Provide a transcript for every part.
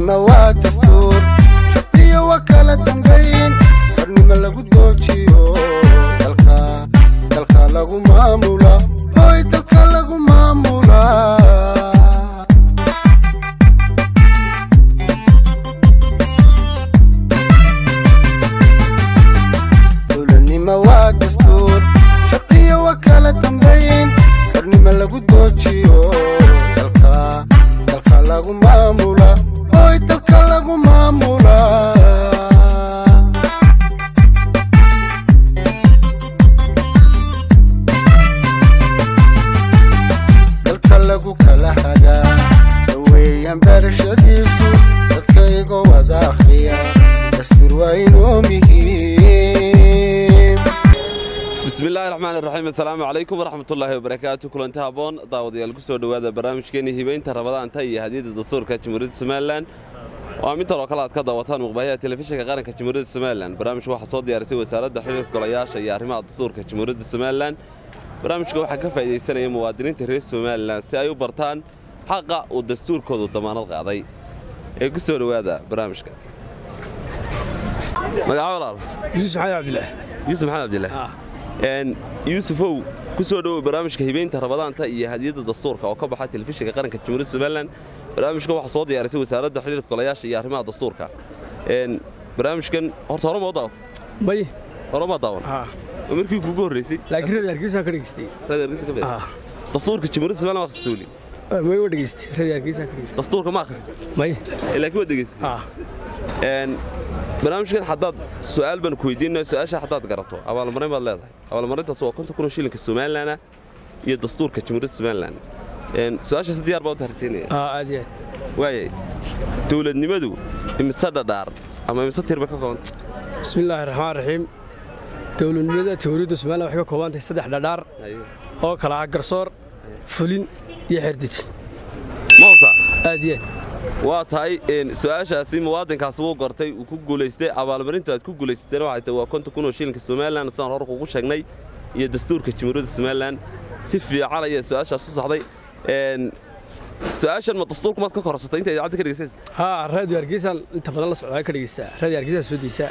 dowladnimo waa dastuur. Shaqiyo waa kala dambayn xornimo lagu doojiyo dalka lagu maamula. Hoy dalka lagu maamula. Dowladnimo waa dastuur. Shaqiyo waa kala dambayn xornimo lagu doojiyo lagu maamula hoy dalka lagu maamula dalka lagu kala hagaa daweeyaan barashadiisu dadkaygo wada akhriya dastuur waa inoo bismillaahi raxmaan iraxiim assalaamu calaykum waraxmatullaahi wabarakaatu kulanti haboon daawadayaal ku soo dhowaada barnaamijkeenii hibaynta rabadaanta iyo hadiyadda dastuurka jamhuuriyadda somalilan. Waa mintan oo kale aad ka daawataan muuqbaayaha telefishinka qaranka jamhuuriyadda somalilan. Barnaamijka waxaa soo diyaarisay wasaaradda xiriirka golayaasha iyo arrimaha dastuurka jamhuuriyadda somalilan. Barnaamijka waxaa ka faa'iidaysanaya muwaadiniinta reer somalilan si ay u bartaan xaqa uu dastuurkoodu damaanad qaaday. Ee ku soo dhowaada barnaamijka. Magaca walaal yuusuf xayan cabdillaah yuusuf maxamed cabdillah n yuusufow ku soo dhowow barnaamijka hibaynta rabadaanta iyo hadiyadda dastuurka oo ka baxa telefishinka qaranka jamhuuriyadda somalilan. Barnaamijkan waxaa soo diyaarisay wasaaradda xiriirka golayaasha iyo arrimaha dastuurka. Barnaamijkan horta hore ma u daawata may hore ma daawan markii kuugu horreysay? Laakiin radi hargeysaan ka dhegeystay raadi hargeysa ka bixi dastuurka jamhuuriyadda somalilan waa akhrisatay weli may wa dhegeystay radi hargeysaan ka dhegeystay dastuurka ma akhrisatay may Eh, laakiin waa n barnaamijkan haddaad su'aal baan ku weydiinaya su'aasha haddaad garato abaalmarin baad leedahay. Abaalmarintaas waa konton kun oo shilinka somalilan ah iyo dastuurka jamhuuriyadda somalilan su'aashaasi diyaar baa u tarjaynaya haa aad iyo aad. Waayay dowladnimadu imise dhadhaar ama imise tir bay ka koobanta bismi illaahi raxmaan raxiim dowladnimada jamhuuriyadda somalilan waxay ka kooban tahay saddex dhadhaar oo kala ah garsoor fulin iyo xerdejin ma hubtaa aad iyo aad waa tahay su'aashaasi muwaadinkaasi wuu gortay uu ku guulaystay abaalmarintu aad ku guulaysateen waxay tahay waa konton kun oo shilinka somalilan sidaan hore kugu sheegnay iyo dastuurka jamhuuriyadda somalilan si fiican ayaa su'aashaas u saxday su'aashan ma dastuurku maad ka korsatay inta idaacadda ka dhegeysaysa haa raadiyo hargeysaan inta badan la socdaa ka dhegeystaa raadiyo hargeysaan soo deysaa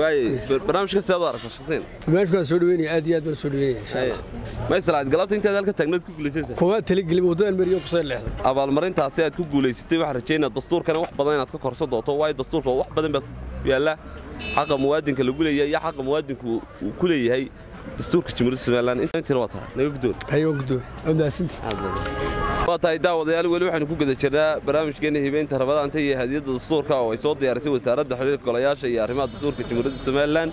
waayey barnaamijka sidaad u aragta shaqsiin barnaamijka waan soo dhaweynaya aad iyo aad baan soo dhaweynaya galabta intaad halka taagnaad ku guulaysaysa kuma talagelin waddadan mariyo ku soo leexdo abaalmarintaasi aad ku guulaysatay waxaan rajaynaa dastuurkana wax badan inaad ka korsan doonto waayo dastuurka wax badan baa ku yaalla xaqa muwaadinka lagu leeyahay iyo xaqa muwaadinku uu ku leeyahay dastuurka jamhuuriyadda somalilan intina waa tahay naga guddoon haye waan guddoomay waa tahay daawadayaal weli waxaynu ku guda jirnaa barnaamijkeena hibeynta rabadaanta iyo hadiyadda dastuurka oo ay soo diyaarisay wasaaradda xiriirka golayaasha iyo arrimaha dastuurka jamhuuriyadda somalilan.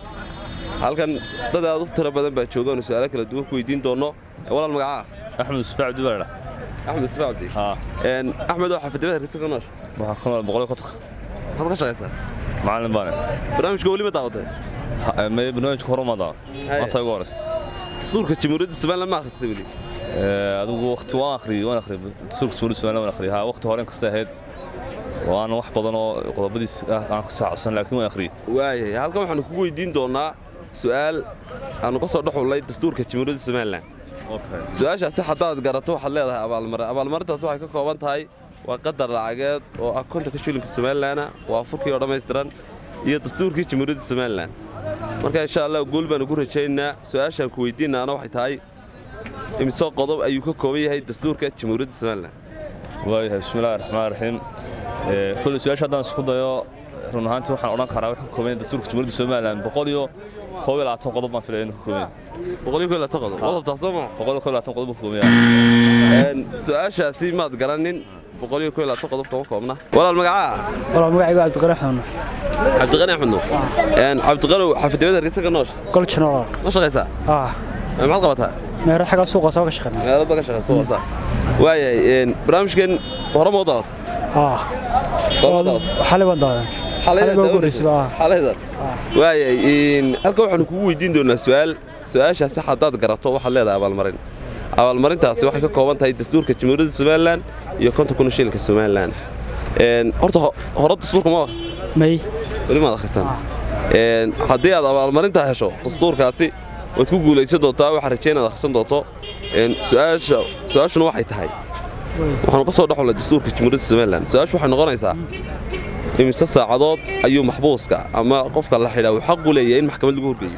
Halkan dad aad u tiro badan baa jooga oonu su'aalo kala duwan ku weydiin doonno walaal magacaa axmed musfaa cabdibaladha axmed sifacdi haa axmed oo xafidnimada hargeysa ka noosha. Waxaa ku nool boqol iyo kontonka maxaad ka shaqaysaa macallin baane. Barnaamijka weli ma may barnaamijka hore Haye. maanta ugu horeysa dastuurka jamhuuriyadda somalilan ma akhristay weli adigu waqti waan akhriyey waan akhriyey dastuurka somaliland waan akhriyey haa waqti hore inkasta ahayd waan wax badan oo qodobadiis ah aan ka saacadsan laakiin waan akhriyey waayay halkan waxaanu kugu weydiin doonaa su'aal aanu ka soo dhexulnay dastuurka jamhuuriyadda somalilan su'aashaasi haddaad garato waxaad leedahay abaalmarin abaalmarintaas waxay ka kooban tahay waa qadar lacageed oo ah kontonka shilinka somalilanna waa furkii oo dhammaystiran iyo dastuurkii jamhuuriyadda somalilan marka insha allah guul baanu ku rajaynaynaa su'aashaan ku weydiinaana waxay tahay imisoo qodob ayuu ka kooban yahay dastuurka jamhuuriyadda somalilan waayahay bismillahi raxmaan raxiim eh, kulley su'aasha haddaan isku dayo run ahaantii waxaan odhan karaa wuxuu ka kooban yahay dastuurka jamhuuriyadda somalilan boqoliyo koob iyo labaatan qodob baan filaya inuu ka kooban yahay. Boqoliyo koob iyo labaatan qodob? Wadabtaa soo maa boqoliyo koob iyo labaatan qodob ka kooban yahay. Eh, Su'aashaasi maad garanin boqoliyo koob iyo labaatan qodob kama koobna. Walaal magacaa? Walaal magacaygu cabdiqani xunux eh, cabdiqani xunux cabdiqanow xafidimadeerkisan ka noosh kol janool ma shaqaysaa? Maxaad qabataa? Barnaamijkan hore ma ah. Ah. waayay halkan waxaanu kugu weydiin doonaa su'aal. Su'aashaasi haddaad garato waxaad leedahay abaalmarin. Abaalmarintaasi waxay ka kooban tahay dastuurka jamhuuriyadda somalilan iyo konton kun oo shilinka somalilan Een, horta ho- hore dastuurka ma akhris may. Weli maad akhrisan. Een, haddii aad abaalmarintaa hesho dastuurkaasi waad ku guulaysan doontaa waxaan rajayn inaad akhrisan doonto. Su'aashuna waxay tahay. Waxaanu ka soo dhexulnay dastuurka jamhuuriyadda somalilan su'aashu waxay noqonaysaa imise saacadood ayuu maxbuuska ama qofka la xidhaa uu xaq u leeyahay in maxkamad lagu horgeeyo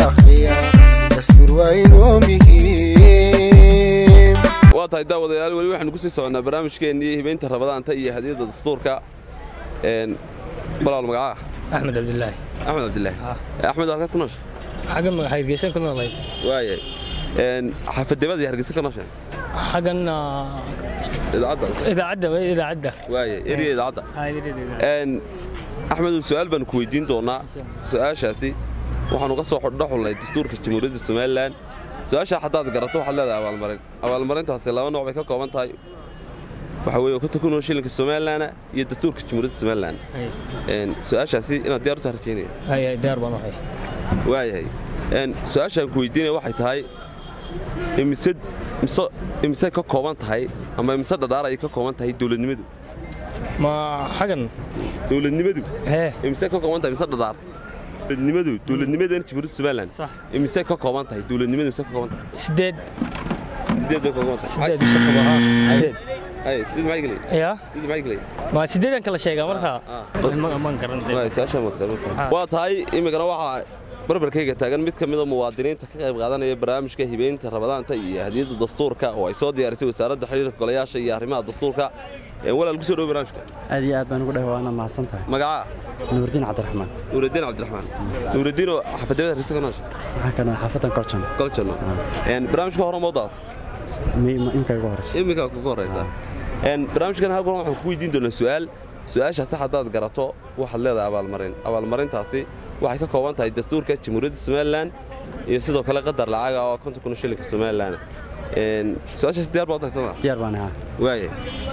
akhriya dastuur waa inoo muhiim waa tahay daawadayaal weli waxaanu ku sii soconnaa barnaamijkeennii hibaynta rabadaanta iyo hadiyadda dastuurka balaal magacaa axmed cabdilaahi axmed cabdilaahi axmed halkaad ku noosha xagga magaxay geysan ku noolayd xaafadnimada iyo hargeysa ka noosha xaggan idaacadda idaacadda idaacadda waayay eriya idaacadda axmed su'aal baan ku weydiin doonaa su'aashaasi waxaanu ka soo xudhaxulnay dastuurka jamhuuriyadda somalilan su'aashaa haddaad garato waxaad leedahay abaalmarin. Abaalmarintaasi laba nooc bay ka kooban tahay. Waxa weeye ka tukanoo shilinka somalilan iyo dastuurka jamhuuriyadda somalilan su'aashaasi inaad diyaar u tahay rajaynaya waayahay su'aashaan ku weydiinaya waxay tahay imise mise imise ka kooban tahay ama imise dhadhaar ay ka kooban tahay dowladnimadu? Ma xaggan dowladnimadu? Imise ka kooban tahay mise dhadhaar dowladnimadu dowladnimadan jamhuuriyadda somalilan Sax. imise ka kooban tahay dowladnimadu imise ka kooban tahay sideed sideed bay ka kooban tahay sideed mise toban ha sideed ay sideed maxay gelay ya. Sideed maxay gelay ma sideedan kala sheegaa marka Ah. ma garan su'aashaan waa tahay imikana waxaa barbarkayga taagan mid ka mida muwaadiniinta ka qayb qaadanaya barnaamijka hibeynta rabadaanta iyo hadiyadda dastuurka oo ay soo diyaarisay wasaaradda xiriirka golayaasha iyo arrimaha dastuurka. Walaal ku soo dhow barnaamijka. Aad iyo aad baan ugu dhahay waana mahadsan tahay. Magacaa nuurdiin cabdiraxmaan. Nuuraddiin cabdiraxmaan. Nuuraddiin oo xafadnimada hargeysa ka noosha waxaa kana xaafaddan korjan goljanno Een, barnaamijka hore ma u daawata imka igu horeysa. Iminka kugu horeysa. Een, barnaamijkan halkan waxaan ku weydiin doonaa su'aal. Su'aashaasi haddaad garato waxaad leedahay abaalmarin. Abaalmarintaasi waxay ka kooban tahay dastuurka jamhuuriyadda somalilan iyo sidoo kale qadar lacaga oo konton kun shilinka somalilan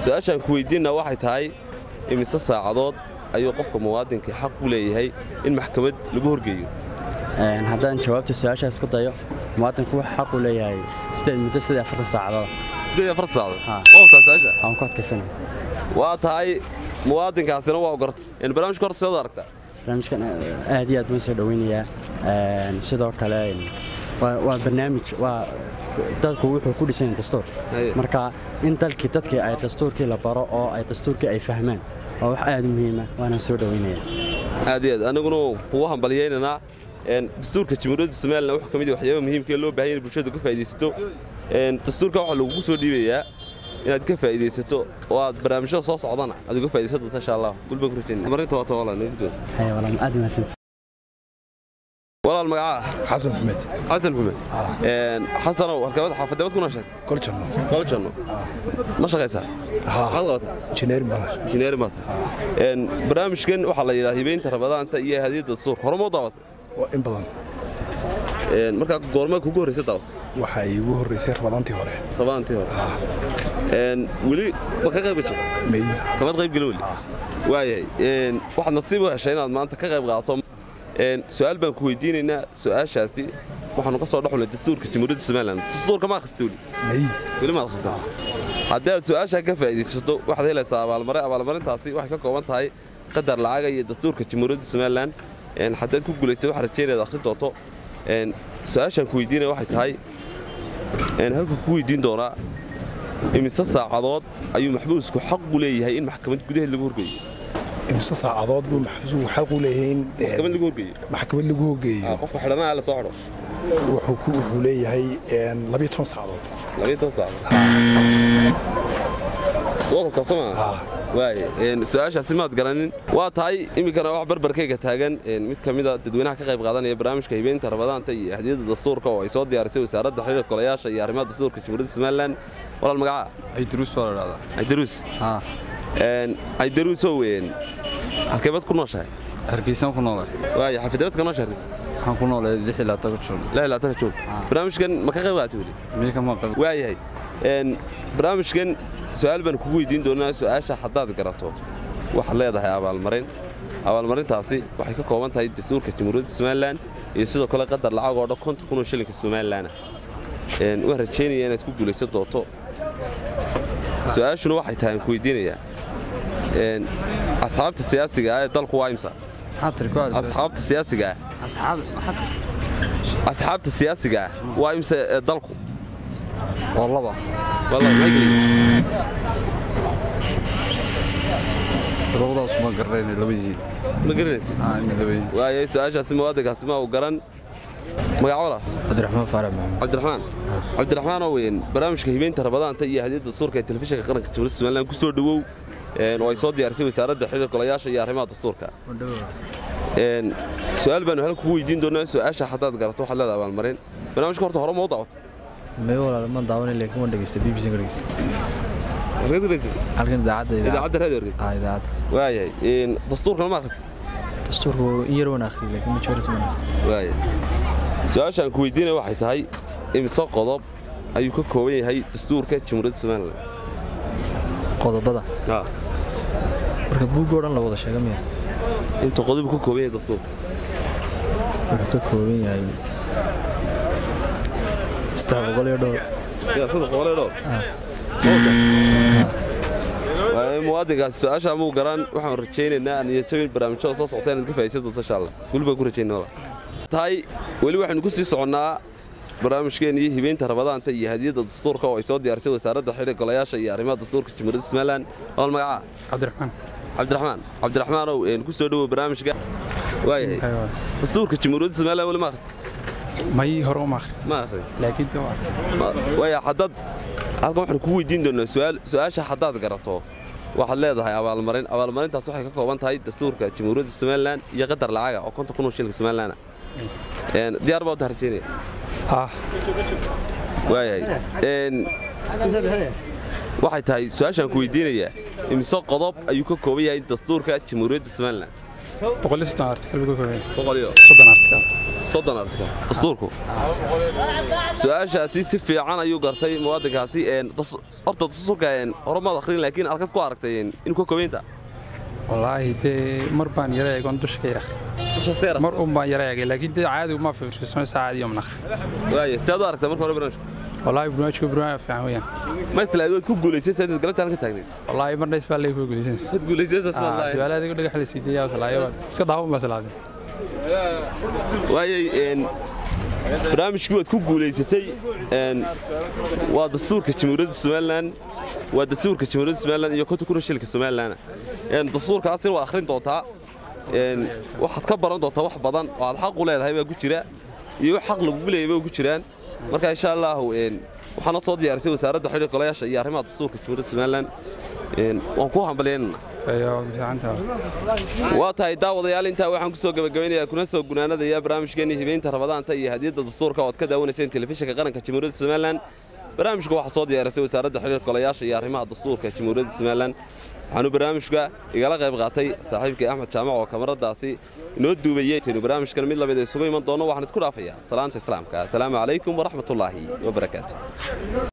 su'aashaan ku weydiinna waxay tahay imise saacadood ayuu qofka muwaadinka xaq u leeyahay in maxkamad lagu horgeeyo. Haddaan jawaabta su'aashaas ku dayo muwaadinku wuxuu xaq u leeyahay sideed muddo saacadood. Waa tahay muwaadinkaasina waa Een, barnaamijka horta u aragtaa barnaamijkan eh, aad iyo aad baan soo dhoweynayaa. Sidoo kale waa barnaamij waa dalku wuxuu ku dhisan yahay dastuur. Marka in dalkii dadkii ay dastuurkii la baro oo ay dastuurkii ay fahmaan waa wax aad u muhiima waana soo dhoweynayaa. Aad iyo aad anaguna kugu hambaliyaynaynaa Een, dastuurka jamhuuriyadda somalilan wuxuu ka mid yahay waxyaabaha muhiimka ee loo baahan yahay bulshadu ka faa'iidaysato. Dastuurka waxaa lagugu soo dhiibayaa inaad ka faa'iidaysato oo aad barnaamijyada soo socdana. Aad uga faa'iidaysan doonta insha allah gulbaan ku rajaynaya marinta waa tawala nagu doon haye walaal aad mahadsantahay walaal magacaa. Xasan maxmed xasan xumed Een, xasanow halkamad xaafadnimad ku nooshahay kol janno. Goljanno ma shaqaysaa? Maxaad qabataa jineer maaha injineeri baa tahay Een, barnaamijkan waxaa la yidhaha hibeynta rabadaanta iyo hore ma u daawatay waa in badan markaa goormaa kugu horreysay daawatay waxaa iigu horreysay rabadaantii hore. Rabadaantii hore. Een, weli ma ka qayb gashay may. Kamad qayb gelin weli? Waayahay. Een, waxaad nasiib u heshay inaad maanta ka qayb qaadato su'aal baan ku weydiinaynaa su'aashaasi. Waxaanu ka soo dhexulnay dastuurka jamhuuriyadda somalilan dastuurka ma akhristay weli. May. Weli ma akhrisan haddii aad su'aashaa ka faa'iidaysato waxaad helaysaa abaalmarin abaalmarintaasi waxay ka kooban tahay qadar lacaga iyo dastuurka jamhuuriyadda somalilan haddaad ku guulaysay waxaan rajaynaya inaad akhrin doonto su'aashaan ku weydiinaya waxay tahay halka ku weydiin doonaa imise saacadood ayuu maxbuusku xaq u leeyahay in maxkamad gudaheed lagu horgeeyo? Imse saacadood buu maxbuusku xaq u leeyahay in een, maxkamad lagu horgeeyo? maxkamad lagu Ah, qofka xidhanaha la soo xidho? Wuxuu ku- wuxuu leeyahay labiyo toban saacadood. Labiyo toban saacadood. Soo qabtaa soo maa su'aashaasi maad garanin waa tahay iminkana wax barbarkayga taagan. Mid ka mida dadweynaha ka qayb qaadanaya barnaamijka hibeynta rabadaanta iyo hadiyadda dastuurka oo ay soo diyaarisay wasaaradda xiriirka golayaasha iyo arrimaha dastuurka jamhuuriyadda somalilan. Walaal magaca. Ciidruus baa la dhahdaa caydaruusow een, halkeebad ku nooshahay? Hargeysaan ku noolahay waaye xafidabaad ka nooshahay? Waxaan ku noolahay lix ilaa toban joon laa ilaa taka joog barnaamijkan ma ka qayb qaatay weli? Miya kama qayb waayahay barnaamijkan su'aal baan kugu weydiin doonaa su'aasha haddaad garato. Waxaad leedahay abaalmarin. Abaalmarintaasi waxay ka kooban tahay dastuurka jamhuuriyadda somalilan iyo sidoo kale qadar lacag oo dhan konton kun oo shilinka somalilanah Een, waan rajaynaya inaad ku guulaysan doonto su'aashuna waxay tahay aan ku weydiinayaa asxaabta siyaasiga ah ee dalku waa imsa. Asxaabta siyaasiga ah. Asxaabta siyaasiga ah waa imse ee dalku waa laba wallahi maxay kala yihiin labadaas ma garanayna laba yihiin ma garanaysid haa ina laba yihiin waayay su'aashaasi muwaadinkaasi ma uu garan magacola cabdiraxmaan faarax maxamed cabdiraxmaan cabdiraxmaan oo weyn barnaamijka hibeynta rabadaanta iyo hadiyadda suurka ee telefishinka qaranka jamhuuriyadda somalilan ku soo dhowow een, oo ay soo diyaarisay wasaaradda xiriirka golayaasha iyo arrimaha dastuurka su'aal baanu halka kugu weydiin doonaa su'aasha haddaad garato waxaad leedahay abaalmarin barnaamijka horta hore ma u daawata may walaal ma daawanay laakiin waan dhegeysta bbc ka dhegeysta halkan idaacadda ah waayahay dastuurkana ma akhrisid dastuurku in yar waan akhriyay laakiin majority waan akhriyay waaya su'aashaan ku weydiinaya waxay tahay imise qodob ayuu ka kooban yahay dastuurka jamhuuriyadda somalilan qodobada marka buugga oo dhan la wada sheega miya inta qodob uu ka kooban yahay dastuurka wuxuu ka kooban yahay waaye muwaadinkaasi su'aasha amuu garan waxaan rajaynaynaa niyadjabin barnaamijyada soo socota inaad ka faa'iidaysan doonto insha allah weli baan ku rajaynaa tahay weli waxaynu ku sii soconnaa barnaamijkeena iyo hibeynta rabadaanta iyo hadiyadda dastuurka oo ay soo diyaarisay wasaaradda xiriirka golayaasha iyo arrimaha dastuurka jamhuuriyadda somalilan walaal magaca. Cabdiraxmaan. Cabdiraxmaan. Cabdiraxmaanow ku soo dhowow barnaamijka. Waayahay dastuurka jamhuuriyadda somalilan weli ma akhris may hore uma haddaad halkan waxaan kugu weydiin doonaa su'aal su'aasha haddaad garato waxaad leedahay abaalmarin abaalmarintaas waxay ka kooban tahay dastuurka jamhuuriyadda somalilan iyo qadar lacaga oo konton kun oo shilinka somalilan ah. Diyaar baa u tahay rajaynaya ah. Waayahay. Waxay tahay su'aashaan ku weydiinayaa imise qodob ayuu ka kooban yahay dastuurka jamhuuriyadda somalilan ka dastuurku. Su'aashaasi si fiican ayuu gartay muwaadinkaasi horta dastuurka een, hore maad akhrin laakiin halkaad ku aragtay inuu ka koobaynta wallaahi dee mar baan yara eegoon dusha ka yar akhri. Mar un baan yara eegay laakiin dee caadi uma fiirfiirsano saa caadi uma akhri waaya sidaad u aragtaa marka hore barnaamijka wallaahi barnaamijka barnaamij fiican weeyaan. Ma islaaid waad ku guulaysay saad galabta halka taagneed wallaahi mar dhays baa leey ku guulaysanaysa waad guulaysay saas maad lahayn. su'aalaha adiga dhagax la isweydiiyaa salaayo iska daawan baa salaaday waayay een, barnaamijkii waad ku guulaysatay waa dastuurka jamhuuriyadda somalilan waa dastuurka jamhuuriyadda somalilan iyo konton kun oo shilinka somalilan. Dastuurkaasina waad akhrin doontaa. Waxaad ka baran doontaa wax badan oo aad xaq u leedahay baa ku jira iyo wax xaq lagugu leeyahay baa ku jiraan. Marka insha allahu waxaana soo diyaarisay wasaaradda xiriirka golayaasha iyo arrimaha dastuurka jamhuuriyadda somalilan. Waan ku fiicanta waa tahay daawadayaal intaa waxaan ku soo gabagabaynayaa kuna soo gunaanadaya barnaamijkeenii hibeynta rabadaanta iyo hadiyadda dastuurka oo aad ka daawanayseen telefishinka qaranka jamhuuriyadda somalilan. Barnaamijka waxaa soo diyaarisay wasaaradda xiriirka golayaasha iyo arrimaha dastuurka jamhuuriyadda somalilan. Waxaanu barnaamijka igala qayb qaatay saaxiibkii axmed jaamac oo kamaradaasi inoo duubayey taynu barnaamijkan mid la mid isugu iman doono waxaan isku dhaafayaa salaanta islaamka. Asalaamu calaykum waraxmatullaahi wabarakaatu